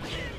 time.